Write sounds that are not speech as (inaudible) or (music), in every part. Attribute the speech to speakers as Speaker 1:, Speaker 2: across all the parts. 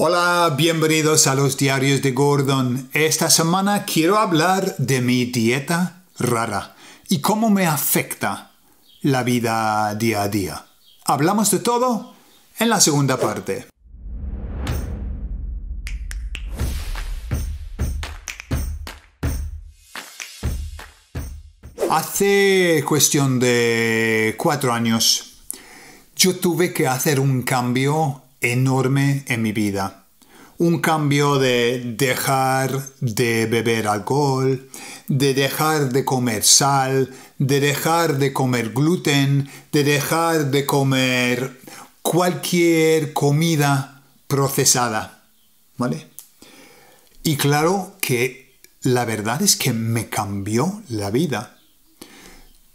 Speaker 1: Hola, bienvenidos a los diarios de Gordon. Esta semana quiero hablar de mi dieta rara y cómo me afecta la vida día a día. Hablamos de todo en la segunda parte. Hace cuestión de cuatro años, yo tuve que hacer un cambio enorme en mi vida. Un cambio de dejar de beber alcohol, de dejar de comer sal, de dejar de comer gluten, de dejar de comer cualquier comida procesada. ¿Vale? Y claro que la verdad es que me cambió la vida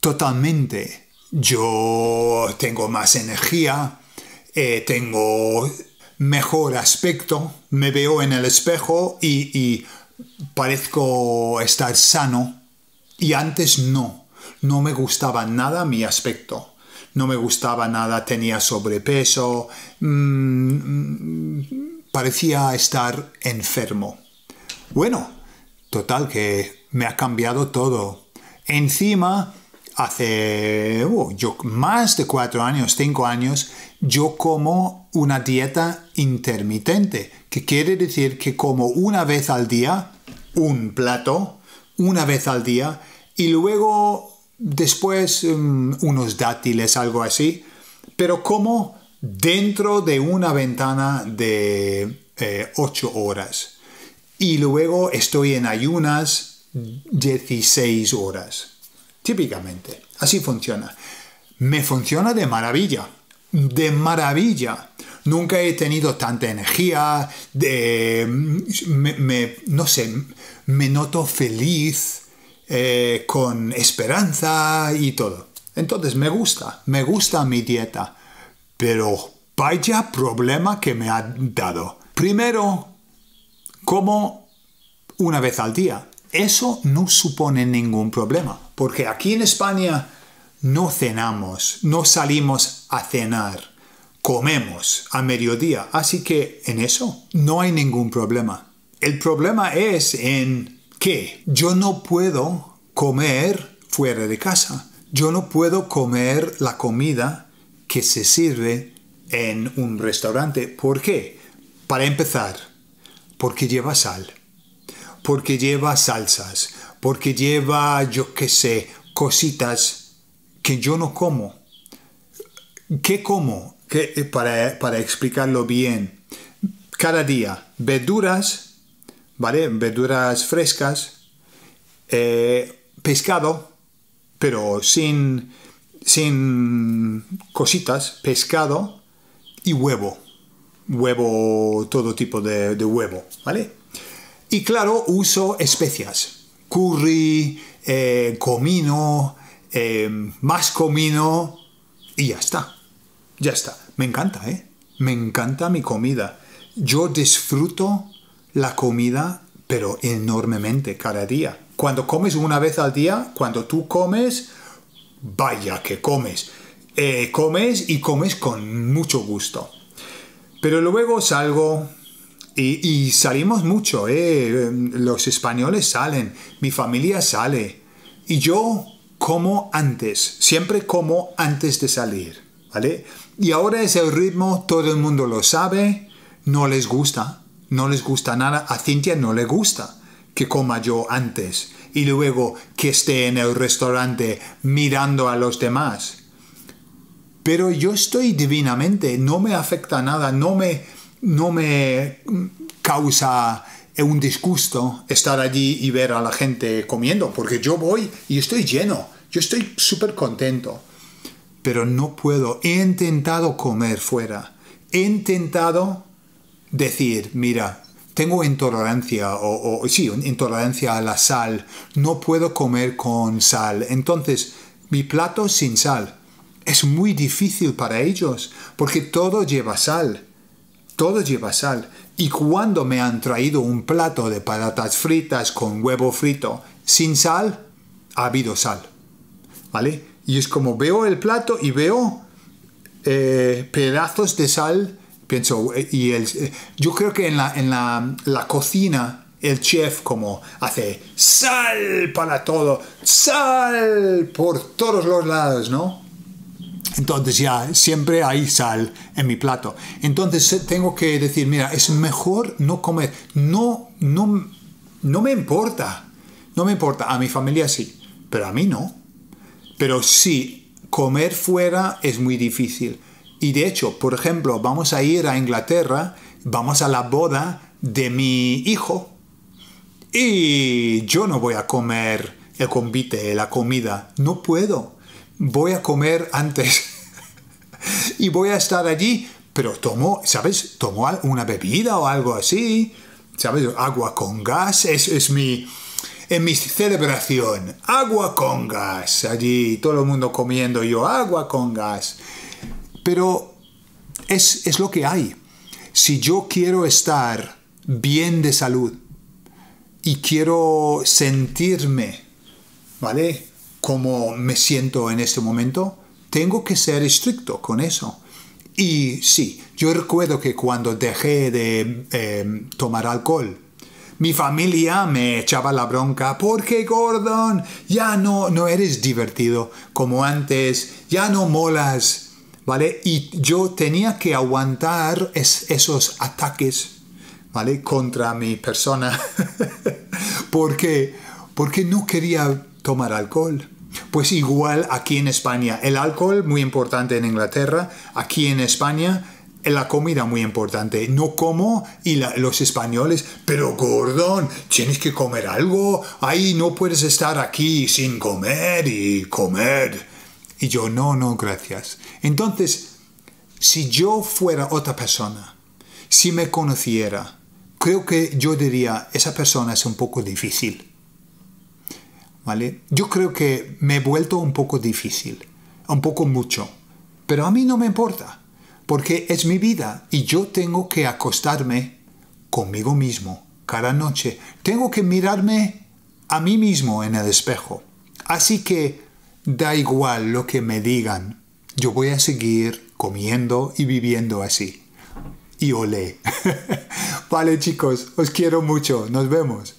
Speaker 1: Totalmente. Yo tengo más energía, eh, tengo mejor aspecto, me veo en el espejo y, parezco estar sano. Y antes no, no me gustaba nada mi aspecto. No me gustaba nada, tenía sobrepeso, mm, parecía estar enfermo. Bueno, total que me ha cambiado todo. Encima, hace uh, yo, más de cuatro años, cinco años, yo como una dieta intermitente, que quiere decir que como una vez al día un plato, una vez al día, y luego después um, unos dátiles, algo así, pero como dentro de una ventana de eh, ocho horas. Y luego estoy en ayunas 16 horas típicamente. Así funciona. Me funciona de maravilla. De maravilla. Nunca he tenido tanta energía. De, me, no sé, me noto feliz, eh, con esperanza y todo. Entonces me gusta, me gusta mi dieta. Pero vaya problema que me ha dado. Primero, como una vez al día eso no supone ningún problema, porque aquí en España no cenamos, no salimos a cenar, comemos a mediodía, así que en eso no hay ningún problema. El problema es en que yo no puedo comer fuera de casa, yo no puedo comer la comida que se sirve en un restaurante. ¿Por qué? Para empezar, porque lleva sal porque lleva salsas, porque lleva, yo qué sé, cositas que yo no como. ¿Qué como? Eh, para, explicarlo bien, cada día, verduras, ¿vale? Verduras frescas, eh, pescado, pero sin, sin cositas, pescado y huevo. Huevo, todo tipo de, de huevo, ¿vale? Y claro, uso especias. Curry, eh, comino, eh, más comino y ya está. Ya está. Me encanta, ¿eh? Me encanta mi comida. Yo disfruto la comida, pero enormemente cada día. Cuando comes una vez al día, cuando tú comes, vaya que comes. Eh, comes y comes con mucho gusto. Pero luego salgo, y, salimos mucho, ¿eh? los españoles salen, mi familia sale. Y yo como antes, siempre como antes de salir, ¿vale? Y ahora es el ritmo, todo el mundo lo sabe, no les gusta, no les gusta nada, a Cintia no le gusta que coma yo antes y luego que esté en el restaurante mirando a los demás. Pero yo estoy divinamente, no me afecta nada, no me, no me causa un disgusto estar allí y ver a la gente comiendo, porque yo voy y estoy lleno, yo estoy súper contento, pero no puedo, he intentado comer fuera, he intentado decir, mira, tengo intolerancia o, o sí, intolerancia a la sal, no puedo comer con sal, entonces mi plato sin sal. Es muy difícil para ellos, porque todo lleva sal todo lleva sal. Y cuando me han traído un plato de patatas fritas con huevo frito sin sal, ha habido sal. ¿Vale? Y es como veo el plato y veo eh, pedazos de sal, Pienso, y el, yo creo que en la, en la, la cocina el chef como hace sal para todo, sal por todos los lados, ¿no? Entonces ya siempre hay sal en mi plato. Entonces tengo que decir, mira, es mejor no comer. No, no, no me importa. No me importa. A mi familia sí, pero a mí no. Pero sí, comer fuera es muy difícil. Y de hecho, por ejemplo, vamos a ir a Inglaterra, vamos a la boda de mi hijo. Y yo no voy a comer el convite, la comida. No puedo. Voy a comer antes. (laughs) y voy a estar allí, pero tomo, ¿sabes? Tomo una bebida o algo así. ¿Sabes? Agua con gas. Es, es mi, en mi celebración. Agua con gas. Allí todo el mundo comiendo yo agua con gas. Pero es, es lo que hay. Si yo quiero estar bien de salud y quiero sentirme, ¿vale? Como me siento en este momento, tengo que ser estricto con eso. Y sí, yo recuerdo que cuando dejé de eh, tomar alcohol, mi familia me echaba la bronca porque Gordon ya no, no eres divertido como antes, ya no molas, ¿vale? Y yo tenía que aguantar esos ataques, ¿vale? Contra mi persona. (laughs) porque, porque no quería tomar alcohol. Pues igual aquí en España, el alcohol muy importante en Inglaterra, aquí en España la comida muy importante. No como y los españoles, pero Gordon, tienes que comer algo. Ahí no puedes estar aquí sin comer y comer. Y yo, no, no, gracias. Entonces, si yo fuera otra persona, si me conociera, creo que yo diría, esa persona es un poco difícil. ¿Vale? Yo creo que me he vuelto un poco difícil, un poco mucho, pero a mí no me importa, porque es mi vida y yo tengo que acostarme conmigo mismo cada noche. Tengo que mirarme a mí mismo en el espejo. Así que Da igual lo que me digan, yo voy a seguir comiendo y viviendo así. Y olé. (laughs) vale chicos, os quiero mucho, nos vemos.